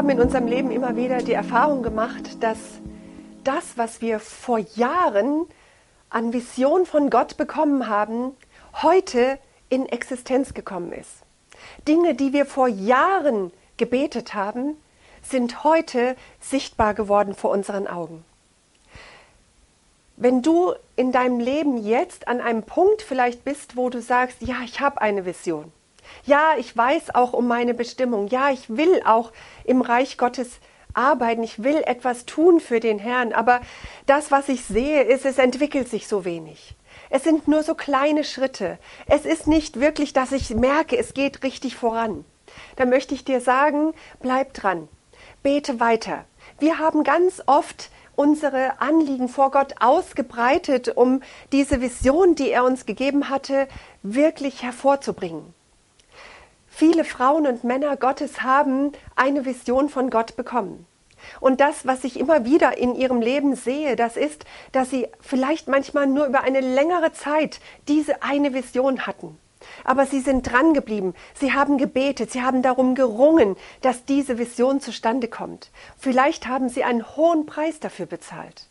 Haben in unserem Leben immer wieder die Erfahrung gemacht, dass das, was wir vor Jahren an Vision von Gott bekommen haben, heute in Existenz gekommen ist. Dinge, die wir vor Jahren gebetet haben, sind heute sichtbar geworden vor unseren Augen. Wenn du in deinem Leben jetzt an einem Punkt vielleicht bist, wo du sagst, ja, ich habe eine Vision, ja, ich weiß auch um meine Bestimmung. Ja, ich will auch im Reich Gottes arbeiten. Ich will etwas tun für den Herrn. Aber das, was ich sehe, ist, es entwickelt sich so wenig. Es sind nur so kleine Schritte. Es ist nicht wirklich, dass ich merke, es geht richtig voran. Da möchte ich dir sagen, bleib dran. Bete weiter. Wir haben ganz oft unsere Anliegen vor Gott ausgebreitet, um diese Vision, die er uns gegeben hatte, wirklich hervorzubringen. Viele Frauen und Männer Gottes haben eine Vision von Gott bekommen. Und das, was ich immer wieder in ihrem Leben sehe, das ist, dass sie vielleicht manchmal nur über eine längere Zeit diese eine Vision hatten. Aber sie sind dran geblieben, sie haben gebetet, sie haben darum gerungen, dass diese Vision zustande kommt. Vielleicht haben sie einen hohen Preis dafür bezahlt.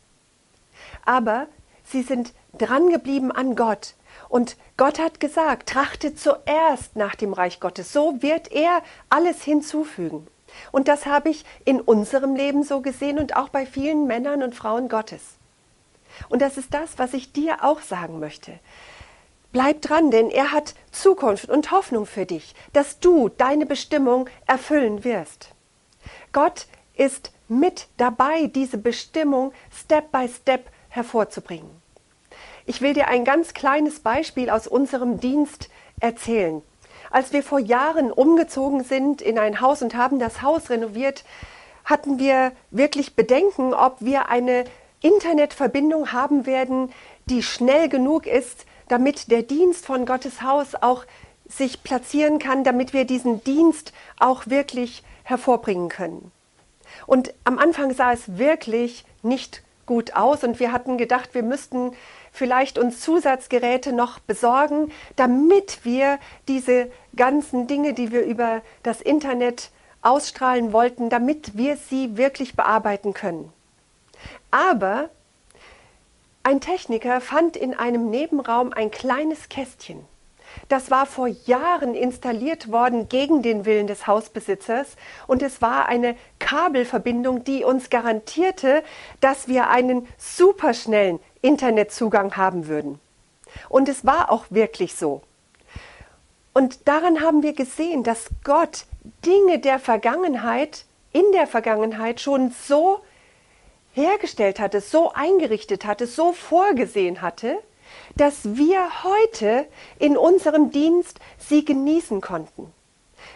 Aber sie sind dran geblieben an Gott und Gott hat gesagt, trachte zuerst nach dem Reich Gottes. So wird er alles hinzufügen. Und das habe ich in unserem Leben so gesehen und auch bei vielen Männern und Frauen Gottes. Und das ist das, was ich dir auch sagen möchte. Bleib dran, denn er hat Zukunft und Hoffnung für dich, dass du deine Bestimmung erfüllen wirst. Gott ist mit dabei, diese Bestimmung Step by Step hervorzubringen. Ich will dir ein ganz kleines Beispiel aus unserem Dienst erzählen. Als wir vor Jahren umgezogen sind in ein Haus und haben das Haus renoviert, hatten wir wirklich Bedenken, ob wir eine Internetverbindung haben werden, die schnell genug ist, damit der Dienst von Gottes Haus auch sich platzieren kann, damit wir diesen Dienst auch wirklich hervorbringen können. Und am Anfang sah es wirklich nicht gut aus und wir hatten gedacht, wir müssten vielleicht uns Zusatzgeräte noch besorgen, damit wir diese ganzen Dinge, die wir über das Internet ausstrahlen wollten, damit wir sie wirklich bearbeiten können. Aber ein Techniker fand in einem Nebenraum ein kleines Kästchen. Das war vor Jahren installiert worden gegen den Willen des Hausbesitzers und es war eine Kabelverbindung, die uns garantierte, dass wir einen superschnellen Internetzugang haben würden. Und es war auch wirklich so. Und daran haben wir gesehen, dass Gott Dinge der Vergangenheit, in der Vergangenheit schon so hergestellt hatte, so eingerichtet hatte, so vorgesehen hatte, dass wir heute in unserem Dienst sie genießen konnten.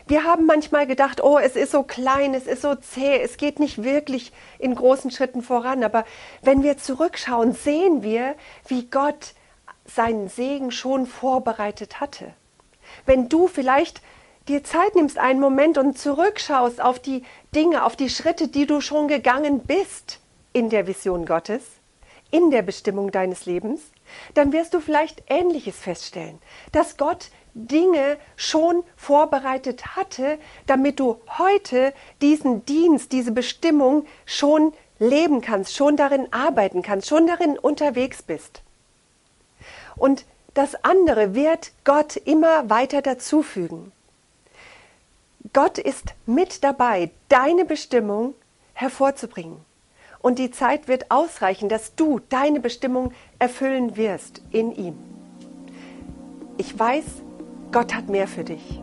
Wir haben manchmal gedacht, oh, es ist so klein, es ist so zäh, es geht nicht wirklich in großen Schritten voran. Aber wenn wir zurückschauen, sehen wir, wie Gott seinen Segen schon vorbereitet hatte. Wenn du vielleicht dir Zeit nimmst, einen Moment und zurückschaust auf die Dinge, auf die Schritte, die du schon gegangen bist in der Vision Gottes, in der Bestimmung deines Lebens, dann wirst du vielleicht Ähnliches feststellen, dass Gott Dinge schon vorbereitet hatte, damit du heute diesen Dienst, diese Bestimmung schon leben kannst, schon darin arbeiten kannst, schon darin unterwegs bist. Und das andere wird Gott immer weiter dazufügen. Gott ist mit dabei, deine Bestimmung hervorzubringen. Und die Zeit wird ausreichen, dass du deine Bestimmung erfüllen wirst in ihm. Ich weiß, Gott hat mehr für dich.